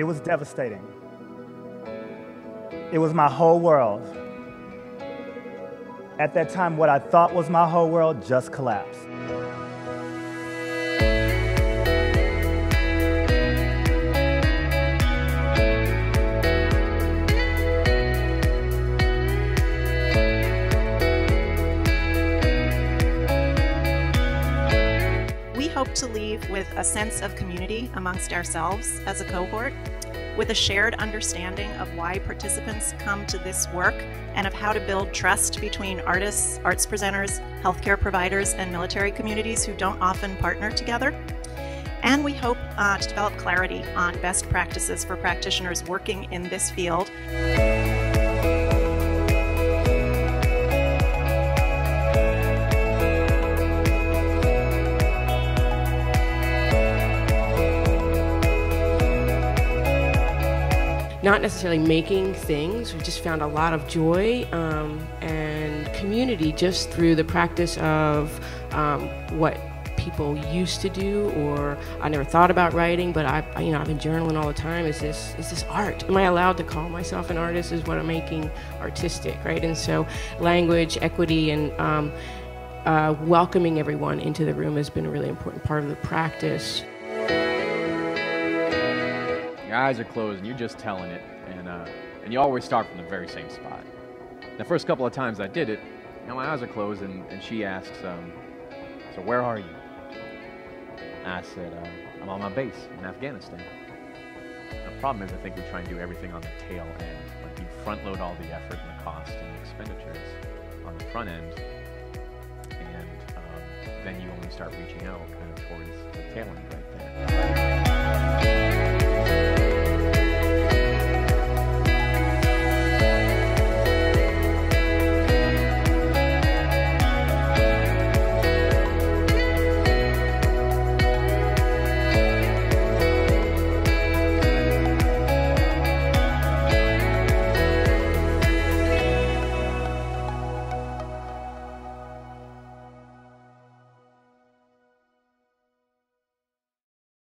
It was devastating. It was my whole world. At that time, what I thought was my whole world just collapsed. Hope to leave with a sense of community amongst ourselves as a cohort, with a shared understanding of why participants come to this work and of how to build trust between artists, arts presenters, healthcare providers, and military communities who don't often partner together. And we hope uh, to develop clarity on best practices for practitioners working in this field. Not necessarily making things. We just found a lot of joy um, and community just through the practice of um, what people used to do or I never thought about writing but I you know I've been journaling all the time. Is this is this art. Am I allowed to call myself an artist is what I'm making artistic right? And so language equity and um, uh, welcoming everyone into the room has been a really important part of the practice your eyes are closed and you're just telling it, and uh, and you always start from the very same spot. The first couple of times I did it, you know, my eyes are closed, and, and she asks, um, "So where are you?" I said, uh, "I'm on my base in Afghanistan." The problem is, I think we try and do everything on the tail end. Like you front load all the effort and the cost and the expenditures on the front end, and um, then you only start reaching out kind of towards the tail end right there.